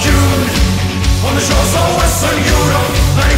June. On the shores of Western Europe